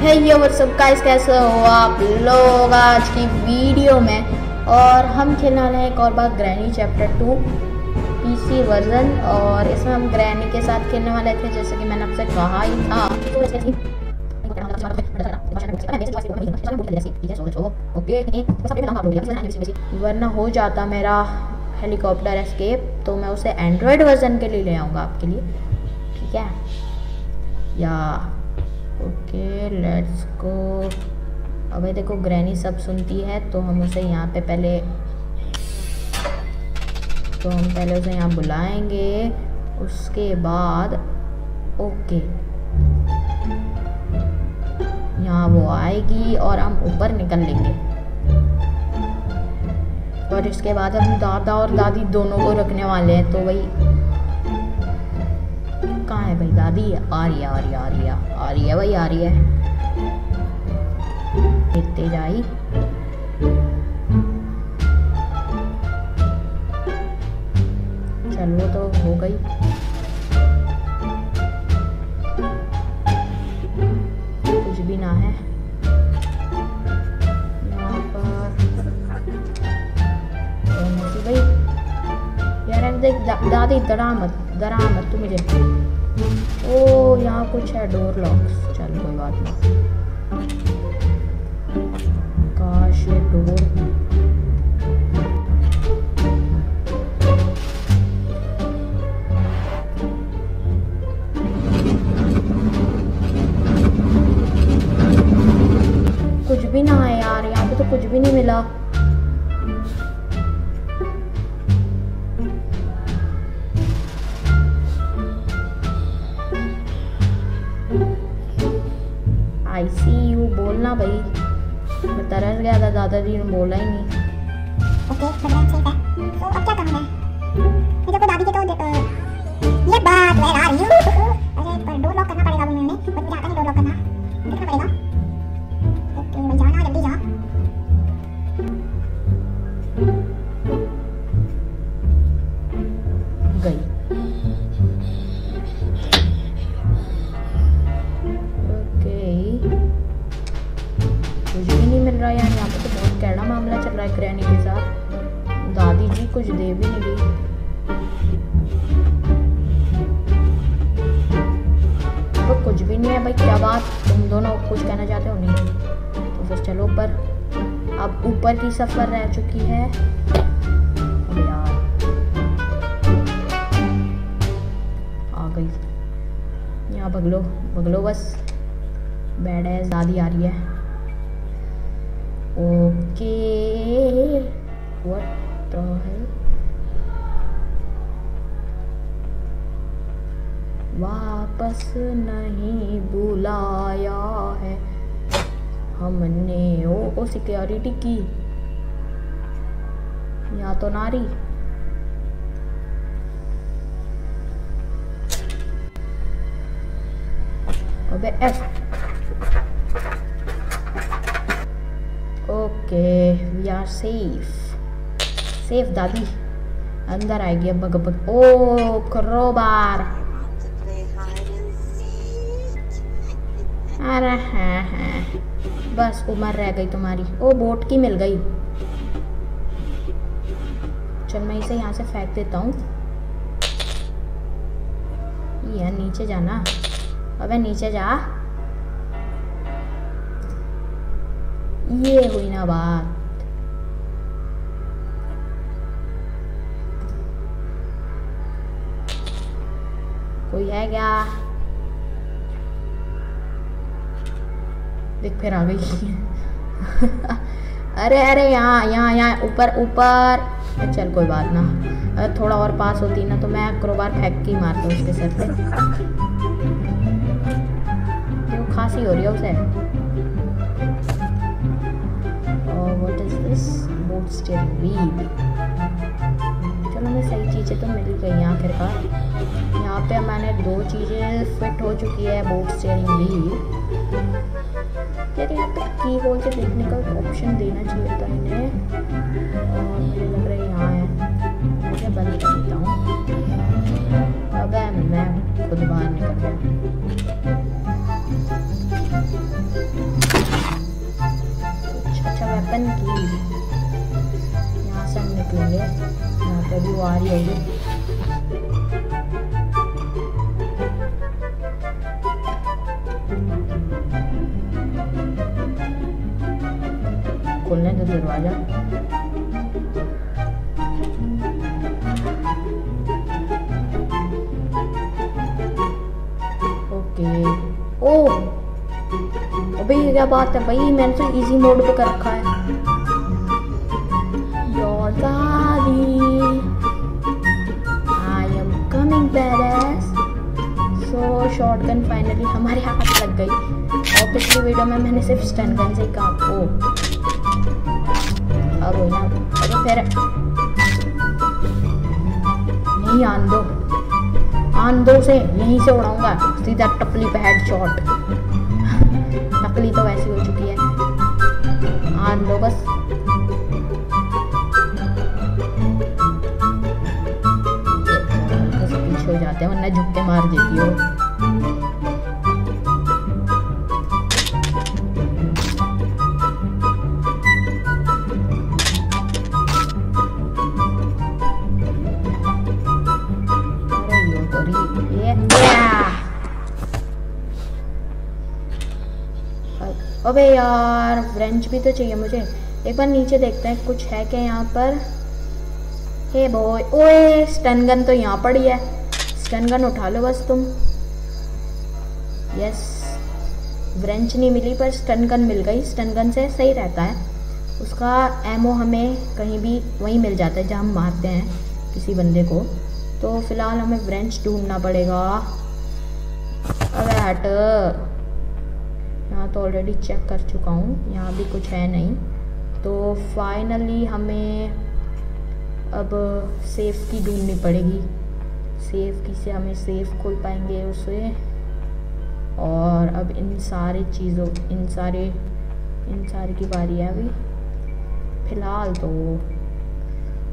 है ये वो सब गाइस कैसे हो आप लोग आज की वीडियो में? और हम खेलने वाले हैं एक और बार granny chapter two PC version और इसमें हम ग्रैनी के साथ खेलने वाले थे, जैसे कि मैंने आपसे कहा ही था। वरना हो जाता मेरा हेलीकॉप्टर एस्केप तो मैं उसे एंड्रॉयड वर्जन के लिए ले आऊँगा आपके लिए। ठीक है? या ओके लेट्स गो अबे देखो ग्रैनी सब सुनती है तो हम उसे यहाँ पे पहले तो हम पहले उसे यहाँ बुलाएँगे। उसके बाद ओके। यहाँ वो आएगी और हम ऊपर निकल लेंगे। और इसके बाद हम दादा और दादी दोनों को रखने वाले हैं तो वही कहाँ है भाई? दादी, आ रही है, आ रही है, आ रही है, आ रही है भाई, आ रही है। देखते जाई। चलो तो हो गई। कुछ भी ना है। भाई। यार देख दादी, डरा मत डरा मत तू मुझे। ओ, यहाँ कुछ है डोर लॉक्स चल, कोई बात नहीं। काश ये डोर कुछ भी ना है यार, यहाँ पे तो कुछ भी नहीं मिला। बोलना भाई मैं तरस गया था दादाजी ने बोला ही नहीं ओके बढ़िया ठीक है तो अब क्या करना है ये देखो दादी के तो ये बात वेर रही यू अरे पर डोर लॉक करना पड़ेगा अभी मैंने पर मुझे कहना हो नहीं तो फिर चलो ऊपर। अब ऊपर की सफ़र रह चुकी है। यहाँ भगलो भगलो बस। बैड है दादी आ रही है। ओके व्हाट द वापस नहीं सिक्योरिटी की यहाँ तो नारी। अबे F okay we are safe safe दादी। अंदर आएगी अब भग भग ओ, क्रोबार। अरे हाँ हाँ। बस उम्र रह गई तुम्हारी। ओ, बोट की मिल गई। चल, मैं इसे यहाँ से फेंक देता हूँ। यार नीचे जाना। अबे, नीचे जा। ये हुई ना बात। कोई है क्या? देख, फिर आ गई। अरे अरे, यहाँ यहाँ यहाँ, ऊपर ऊपर। चल, कोई बात ना। अगर थोड़ा और पास होती ना तो मैं क्रोबार फेंक के ही मारता हूँ उसके सर पे। क्यों, खांसी हो रही है उसे? और what is this boat steering wheel चलो मैं सही चीज़ें तो मिल गई आखिरकार। यहाँ पे मैंने दो चीज़ें फिट हो चुकी है बोट स्टीयरिंग व्हील यार यहाँ पे की होल से देखने का ऑप्शन देना चाहिए था इन्हें। और मुझे लग रहा है यहाँ है। मुझे बंद कर देता हूँ। अब मैं खुद बाहर निकल गया। अच्छा की। यहाँ से हम निकलेंगे। यहाँ पर भी वो आ रही होगी। खोलने दो दरवाज़ा। ओके। ओ! अबे, ये क्या बात है भाई? मैंने तो इजी मोड पे कर रखा है। Badass सो शॉटगन फाइनली हमारे हाथ लग गई। और पिछली वीडियो में मैंने सिर्फ़ स्टन गन से कहा। ओ। हो अरे फिर नहीं आन दो। आन दो से यहीं से उड़ाऊँगा। सीधा टपली पे हेड शॉट नकली तो वैसी हो चुकी है। आन दो बस। हो जाते हैं, वरना झुक के मार देती हो। अबे यार ब्रेंच भी तो चाहिए मुझे। एक बार नीचे देखते हैं, कुछ है क्या यहाँ पर? हे बॉय ओए स्टन गन तो यहाँ पड़ी है। स्टन गन उठा लो बस तुम। यस ब्रेंच नहीं मिली, पर स्टन गन मिल गई। स्टन गन से सही रहता है। उसका एमओ हमें कहीं भी वहीं मिल जाता है, जहाँ हम मारते हैं किसी बंदे को। तो फ़िलहाल हमें ब्रेंच ढूंढना पड़ेगा। अबे हट। यहाँ तो ऑलरेडी चेक कर चुका हूँ, यहाँ भी कुछ है नहीं। तो फाइनली हमें अब सेफ़ की ढूंढनी पड़ेगी। सेफ़ की से हमें सेफ़ खोल पाएँगे उसे। और अब इन सारे चीज़ों, इन सारे इन सारे की बारी है अभी। फ़िलहाल तो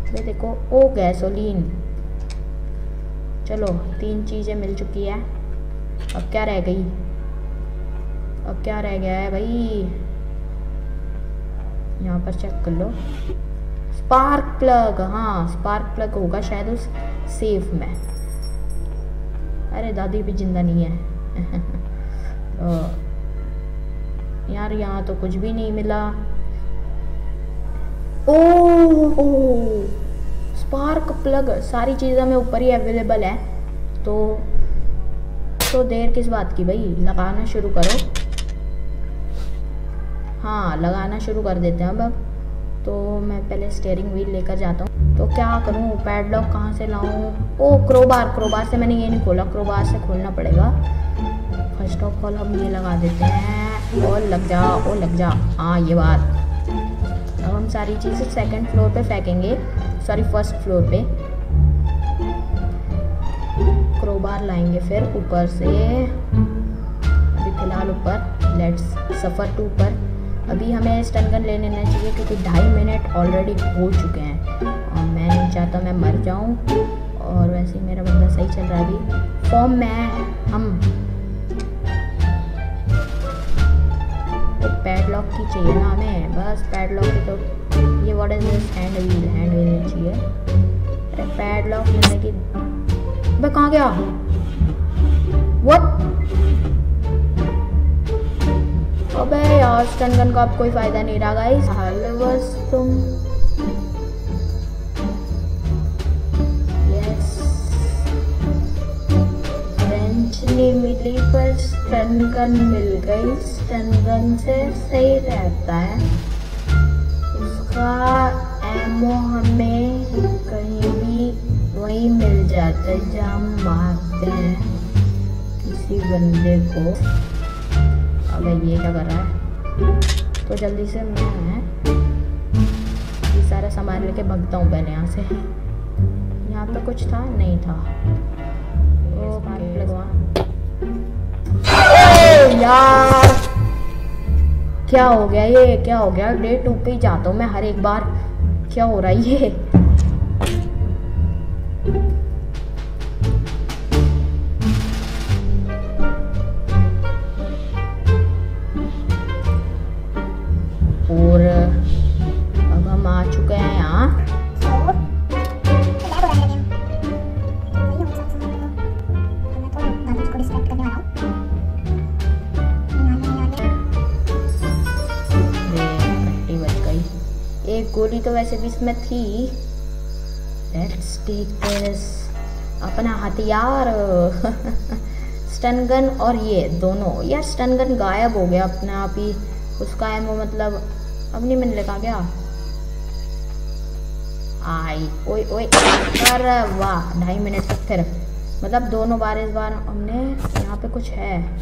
ये देखो, ओ गैसोलीन चलो, तीन चीज़ें मिल चुकी है। अब क्या रह गई? अब क्या रह गया है भाई? यहाँ पर चेक कर लो। स्पार्क प्लग हाँ स्पार्क प्लग होगा शायद उस सेफ़ में। अरे दादी भी ज़िंदा नहीं है। तो यार यहाँ तो कुछ भी नहीं मिला। ओ ओ स्पार्क प्लग सारी चीज़ें हमें ऊपर ही अवेलेबल है। तो तो देर किस बात की भाई? लगाना शुरू करो। हाँ लगाना शुरू कर देते हैं अब। अब तो मैं पहले स्टेयरिंग व्हील लेकर जाता हूँ। तो क्या करूँ? पैडलॉक कहाँ से लाऊँ? ओ क्रोबार क्रोबार से मैंने ये नहीं खोला। क्रोबार से खोलना पड़ेगा। फ़र्स्ट ऑफ़ ऑल हम ये लगा देते हैं। और लग जा, ओ, लग जा। हाँ ये बात। अब हम सारी चीज़ें सेकंड फ्लोर पे फेंकेंगे। सॉरी फ़र्स्ट फ्लोर पे। क्रोबार लाएँगे फिर ऊपर से। अभी फ़िलहाल ऊपर। लेट्स सफ़र टू ऊपर अभी हमें स्टन गन ले लेना चाहिए क्योंकि ढाई मिनट ऑलरेडी हो चुके हैं। और मैं नहीं चाहता मैं मर जाऊँ। और वैसे ही मेरा बंदा सही चल रहा है अभी। फॉर्म में हम तो पैडलॉक की चाहिए ना हमें। बस पैडलॉक की तो ये what is this hand wheel hand wheel चाहिए। अरे पैडलॉक मिलने की कहाँ गया? व्हाट अबे यार स्टन गन का अब कोई फ़ायदा नहीं रहा गाइस हाल बस तुम। यस फ्रेंच नहीं मिली, पर स्टन गन मिल गई। स्टन गन से सही रहता है। उसका एमओ हमें कहीं भी वही मिल जाता है, जहाँ मारते हैं किसी बंदे को। अबे ये क्या कर रहा है तो जल्दी से मैं ये सारा सामान लेके भगता हूँ पहले यहाँ से। यहाँ पे कुछ था? नहीं था। ओ लगवा यार! क्या हो गया ये? क्या हो गया? डे टू पे ही जाता हूँ मैं हर एक बार। क्या हो रहा है ये? गोली तो वैसे भी इसमें थी। लेट्स टेक दिस अपना हथियार। स्टन गन और ये दोनों। यार स्टन गन गायब हो गया अपने आप ही। उसका एमओ मतलब अब नहीं मिलने का क्या? आई ओए ओए, अरे वाह, ढाई मिनट तक फिर। मतलब दोनों बार इस बार हमने, यहाँ पे कुछ है।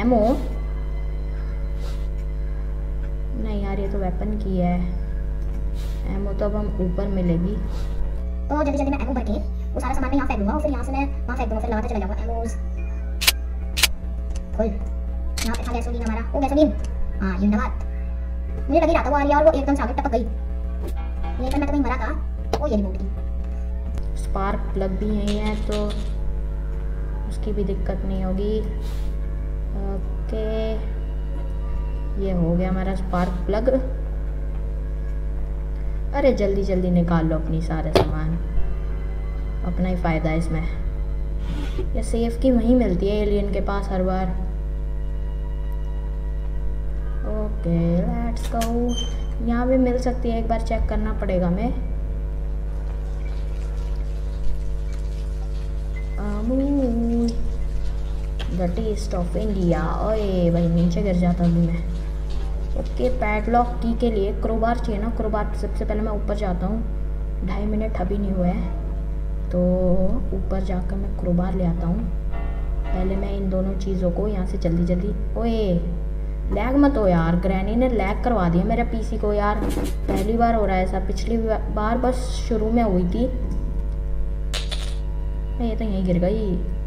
एमओ यार ये तो वेपन की है। एमओ तो अब हम ऊपर मिलेगी। तो जल्दी जल्दी मैं एमओ भर के वो सारा सामान मैं यहाँ फेंक दूँगा और फिर यहाँ से मैं वहाँ फेंक दूँगा फिर लगाते चला जाऊँगा एमोज खुल। यहाँ पे था गैसोलीन हमारा। ओ गैसोलीन हाँ जिंदाबाद। मुझे लग रहा था वो आ रही है और वो एकदम से आगे टपक गई। लेकिन मैं तो कहीं मरा था। वो ये रिमोट की। स्पार्क प्लग भी यही है तो उसकी भी दिक्कत नहीं होगी। ओके ये हो गया हमारा स्पार्क प्लग अरे जल्दी जल्दी निकाल लो अपनी सारे सामान। अपना ही फ़ायदा है इसमें। ये सेफ़ की वहीं मिलती है एलियन के पास हर बार। ओके लेट्स गो यहाँ भी मिल सकती है, एक बार चेक करना पड़ेगा हमें। द टेस्ट ऑफ़ इंडिया ओए भाई नीचे गिर जाता अभी मैं। ओके पैडलॉक की के लिए क्रोबार चाहिए ना क्रोबार सबसे पहले मैं ऊपर जाता हूँ। ढाई मिनट अभी नहीं हुआ है तो ऊपर जाकर मैं क्रोबार ले आता हूँ। पहले मैं इन दोनों चीज़ों को यहाँ से जल्दी जल्दी, ओए लैग मत हो यार ग्रैनी ने लैग करवा दिया मेरे पीसी को यार। पहली बार हो रहा है ऐसा, पिछली बार बस शुरू में हुई थी। ये तो यहीं गिर गई।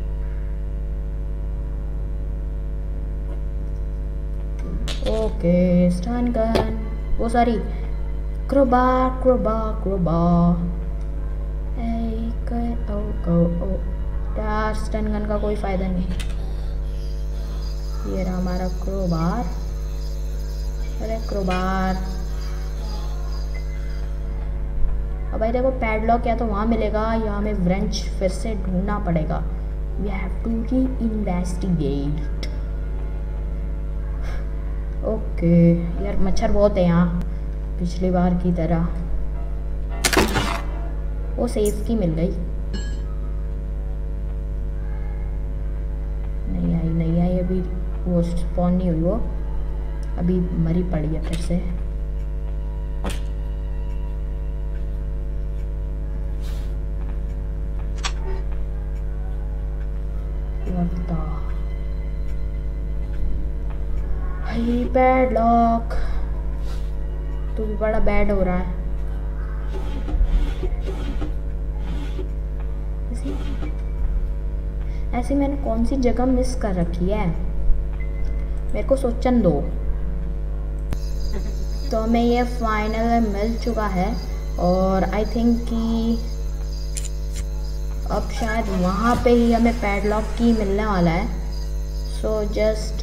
Okay stun gun. वो सॉरी, क्रोबा क्रोबा क्रोबा। ओ ओ ओ। यार स्टन गन का कोई फ़ायदा नहीं। ये रहा हमारा क्रोबार। अरे, क्रोबार। अब भाई देखो पैडलॉक या तो वहाँ मिलेगा, या हमें व्रेंच फिर से ढूंढना पड़ेगा। We have to reinvestigate okay. यार, मच्छर बहुत है यहाँ, पिछली बार की तरह। वो सेफ़ की मिल गई। नहीं आई नहीं आई, अभी वो स्पॉन नहीं हुई वो। अभी मरी पड़ी है फिर से। बैड लॉक तू भी बड़ा बैड हो रहा है। ऐसी मैंने कौन सी जगह मिस कर रखी है? मेरे को सोचन दो। तो हमें ये फाइनल मिल चुका है और आई थिंक कि अब शायद वहाँ पे ही हमें पैडलॉक की मिलने वाला है। सो जस्ट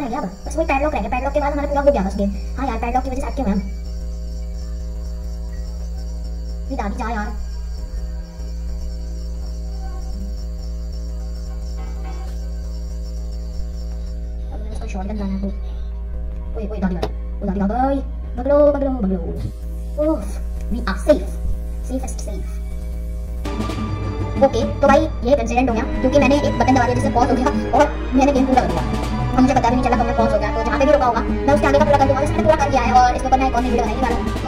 क्या रह गया बस वही पैडलॉक रह पैडलॉक के बाद हमारा पूरा हो गया बस गेम हाँ यार पैडलॉक की वजह से अटके हुए हम ये दादी जा यार अब मैं इसको शॉटगन लाना है ओए ओए दादी ओ दादी गई बगलो बगलो बगलो ओफ we are safe safest safe okay तो भाई ये इंसिडेंट हो गया क्योंकि मैंने एक बटन दबा दिया जिससे पॉज हो गया और मैंने गेम पूरा कर दिया मुझे पता भी नहीं चला कब मैं पहुँच हो गया। तो जहाँ पे भी रुका होगा, मैं उसके आगे का पूरा कर दूँगा। इसमें पूरा कर दिया है और इसके ऊपर मैं एक और वीडियो बनाने वाला हूँ